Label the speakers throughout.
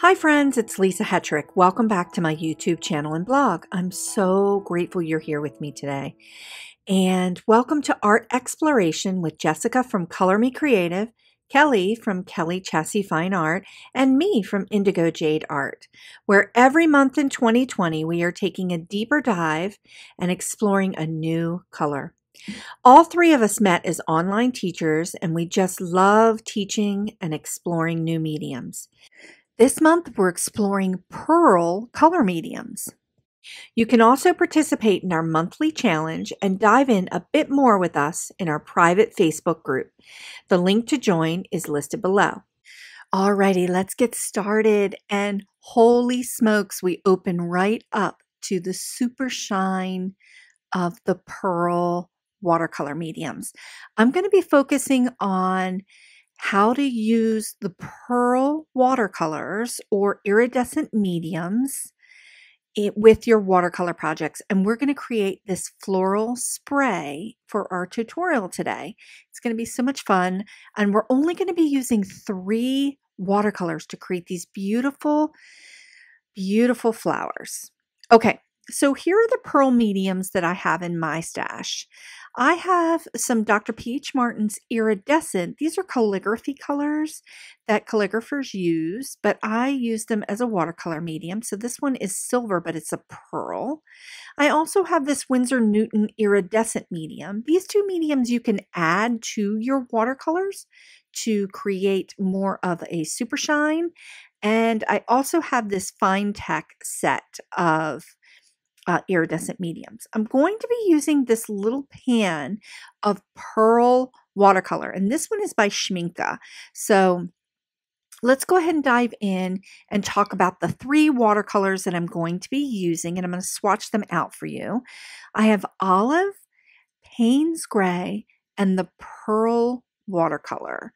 Speaker 1: Hi, friends, it's Lisa Hetrick. Welcome back to my YouTube channel and blog. I'm so grateful you're here with me today. And welcome to Art Exploration with Jessica from Color Me Creative, Kellie from Kellie Chasse Fine Art, and me from Indigo Jade Art, where every month in 2020 we are taking a deeper dive and exploring a new color. All three of us met as online teachers, and we just love teaching and exploring new mediums. This month, we're exploring pearl color mediums. You can also participate in our monthly challenge and dive in a bit more with us in our private Facebook group. The link to join is listed below. Alrighty, let's get started. And holy smokes, we open right up to the super shine of the pearl watercolor mediums. I'm going to be focusing on how to use the pearl watercolors or iridescent mediums with your watercolor projects. And we're going to create this floral spray for our tutorial today. It's going to be so much fun. And we're only going to be using three watercolors to create these beautiful, beautiful flowers. Okay, so here are the pearl mediums that I have in my stash. I have some Dr. P.H. Martin's iridescent. These are calligraphy colors that calligraphers use, but I use them as a watercolor medium. So this one is silver, but it's a pearl. I also have this Winsor Newton iridescent medium. These two mediums you can add to your watercolors to create more of a super shine. And I also have this Finetec set of uh, iridescent mediums. I'm going to be using this little pan of pearl watercolor, and this one is by Schmincke. So let's go ahead and dive in and talk about the three watercolors that I'm going to be using, and I'm going to swatch them out for you. I have olive, Payne's gray, and the pearl watercolor.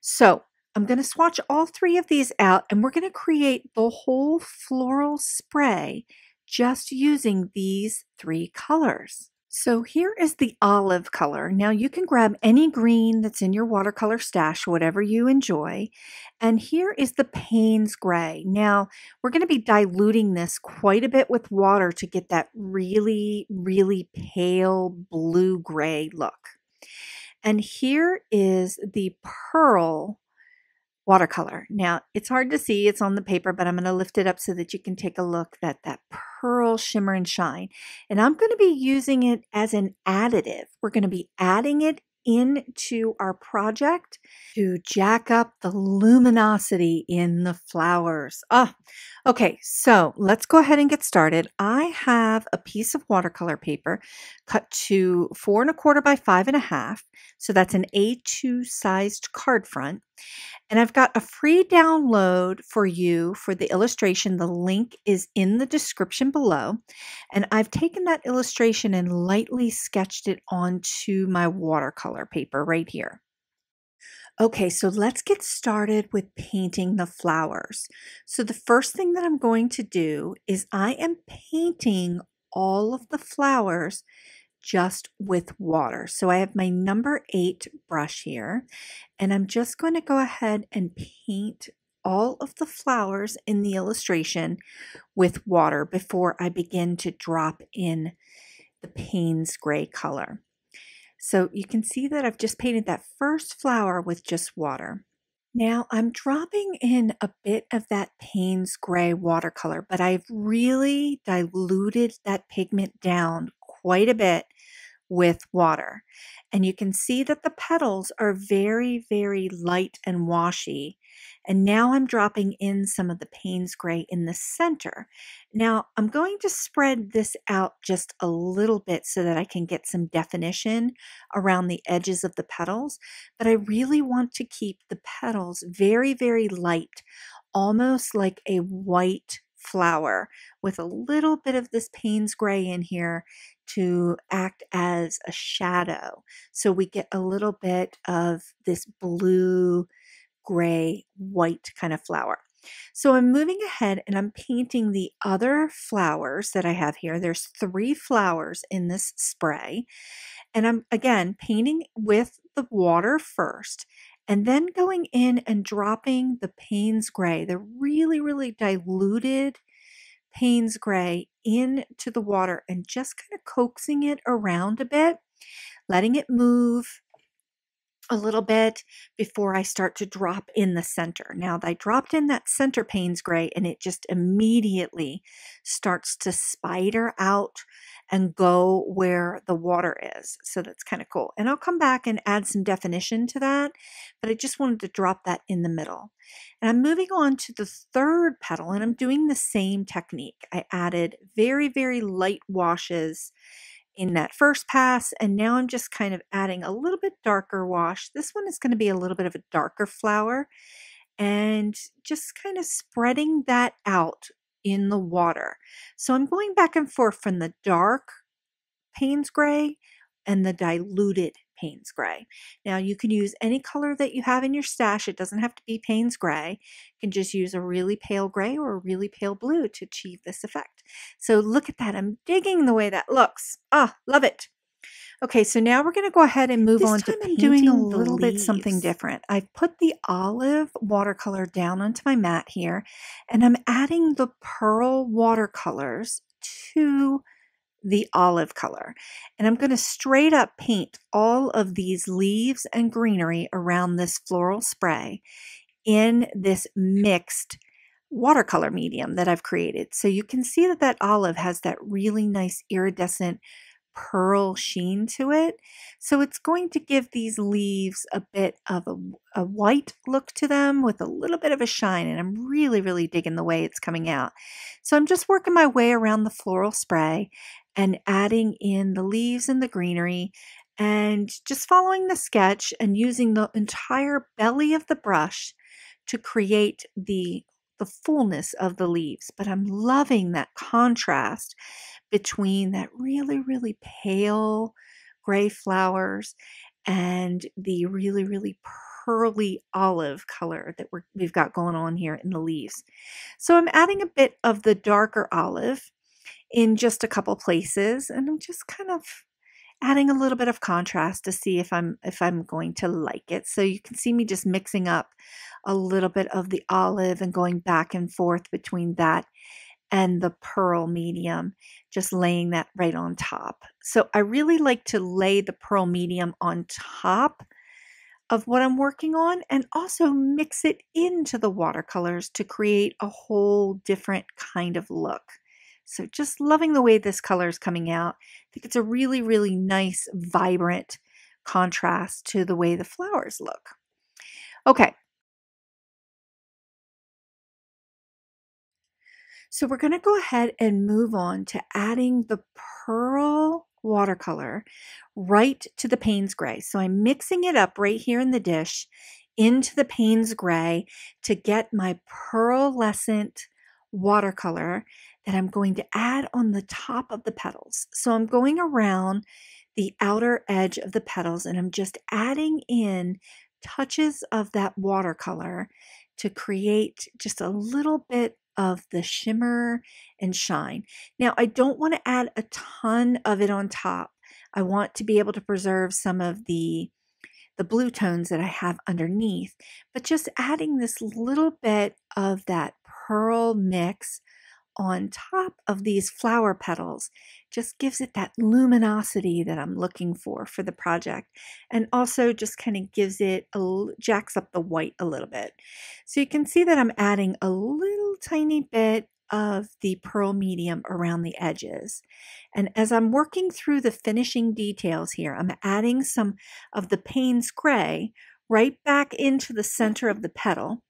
Speaker 1: So I'm going to swatch all three of these out, and we're going to create the whole floral spray just using these three colors. So here is the olive color. Now you can grab any green that's in your watercolor stash, whatever you enjoy. And here is the Payne's Gray. Now we're going to be diluting this quite a bit with water to get that really, really pale blue gray look. And here is the Pearl watercolor. Now, it's hard to see, it's on the paper, but I'm going to lift it up so that you can take a look at that pearl shimmer and shine. And I'm going to be using it as an additive. We're going to be adding it into our project to jack up the luminosity in the flowers. Ah, okay, so let's go ahead and get started. I have a piece of watercolor paper cut to four and a quarter by five and a half. So that's an A2 sized card front. And I've got a free download for you for the illustration. The link is in the description below. And I've taken that illustration and lightly sketched it onto my watercolor paper right here. Okay, so let's get started with painting the flowers. So the first thing that I'm going to do is I am painting all of the flowers just with water. So I have my number eight brush here, and I'm just going to go ahead and paint all of the flowers in the illustration with water before I begin to drop in the Payne's gray color. So you can see that I've just painted that first flower with just water. Now I'm dropping in a bit of that Payne's gray watercolor, but I've really diluted that pigment down quite a bit with water. And you can see that the petals are very, very light and washy. And now I'm dropping in some of the Payne's Gray in the center. Now I'm going to spread this out just a little bit so that I can get some definition around the edges of the petals. But I really want to keep the petals very, very light, almost like a white flower with a little bit of this Payne's Gray in here to act as a shadow. So we get a little bit of this blue, gray, white kind of flower. So I'm moving ahead and I'm painting the other flowers that I have here. There's three flowers in this spray. And I'm again painting with the water first. and then going in and dropping the Payne's Gray, the really, really diluted Payne's Gray into the water and just kind of coaxing it around a bit, letting it move a little bit before I start to drop in the center. Now, I dropped in that center Payne's Gray and it just immediately starts to spider out and go where the water is. So that's kind of cool. And I'll come back and add some definition to that, but I just wanted to drop that in the middle. And I'm moving on to the third petal and I'm doing the same technique. I added very, very light washes in that first pass and now I'm just kind of adding a little bit darker wash. This one is going to be a little bit of a darker flower and just kind of spreading that out in the water. So I'm going back and forth from the dark Payne's Gray and the diluted Payne's Gray. Now you can use any color that you have in your stash. It doesn't have to be Payne's Gray. You can just use a really pale gray or a really pale blue to achieve this effect. So look at that. I'm digging the way that looks. Ah, love it. Okay, so now we're going to go ahead and move
Speaker 2: This
Speaker 1: on
Speaker 2: time
Speaker 1: to
Speaker 2: I'm doing a little bit something different.
Speaker 1: I've put the olive watercolor down onto my mat here, and I'm adding the pearl watercolors to the olive color. And I'm going to straight up paint all of these leaves and greenery around this floral spray in this mixed watercolor medium that I've created. So you can see that that olive has that really nice iridescent pearl sheen to it. So it's going to give these leaves a bit of a, a white look to them with a little bit of a shine. And I'm really, really digging the way it's coming out. So I'm just working my way around the floral spray and adding in the leaves and the greenery and just following the sketch and using the entire belly of the brush to create the the fullness of the leaves. But i'm loving that contrast between that really really pale gray flowers and the really really pearly olive color that we're, we've got going on here in the leaves. So i'm adding a bit of the darker olive in just a couple places and I'm just kind of adding a little bit of contrast to see if I'm if I'm going to like it. So you can see me just mixing up a little bit of the olive and going back and forth between that and the pearl medium, just laying that right on top. So I really like to lay the pearl medium on top of what I'm working on and also mix it into the watercolors to create a whole different kind of look. So just loving the way this color is coming out. I think it's a really, really nice, vibrant contrast to the way the flowers look. Okay. So we're going to go ahead and move on to adding the pearl watercolor right to the Payne's Gray. So I'm mixing it up right here in the dish into the Payne's Gray to get my pearlescent watercolor that I'm going to add on the top of the petals. So I'm going around the outer edge of the petals and I'm just adding in touches of that watercolor to create just a little bit of the shimmer and shine. Now, I don't want to add a ton of it on top. I want to be able to preserve some of the the blue tones that I have underneath, but just adding this little bit of that pearl mix on top of these flower petals just gives it that luminosity that I'm looking for for the project and also just kind of gives it a jacks up the white a little bit. So you can see that I'm adding a little tiny bit of the pearl medium around the edges. And as I'm working through the finishing details here, I'm adding some of the Payne's Gray right back into the center of the petal.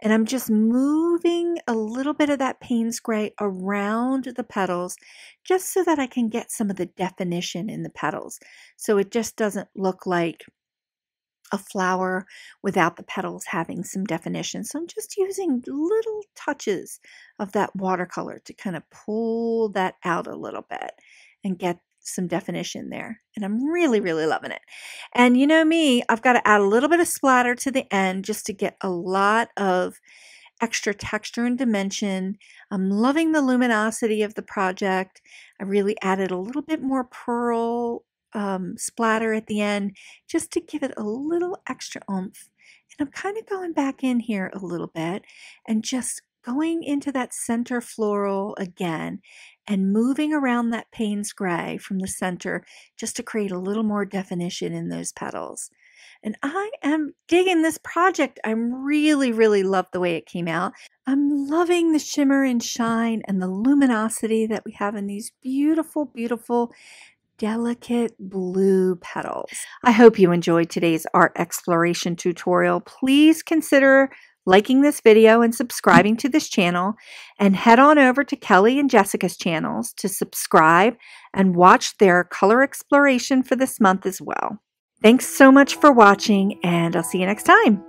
Speaker 1: And I'm just moving a little bit of that Payne's Gray around the petals just so that I can get some of the definition in the petals. So it just doesn't look like a flower without the petals having some definition. So I'm just using little touches of that watercolor to kind of pull that out a little bit and get some definition there. And I'm really, really loving it. And you know me, I've got to add a little bit of splatter to the end just to get a lot of extra texture and dimension. I'm loving the luminosity of the project. I really added a little bit more pearl um, splatter at the end just to give it a little extra oomph And I'm kind of going back in here a little bit and just going into that center floral again and moving around that Payne's gray from the center just to create a little more definition in those petals. And I am digging this project. I'm really, really love the way it came out. I'm loving the shimmer and shine and the luminosity that we have in these beautiful, beautiful delicate blue petals. I hope you enjoyed today's art exploration tutorial. Please consider liking this video and subscribing to this channel and head on over to Kellie and Jessica's channels to subscribe and watch their color exploration for this month as well. Thanks so much for watching and I'll see you next time.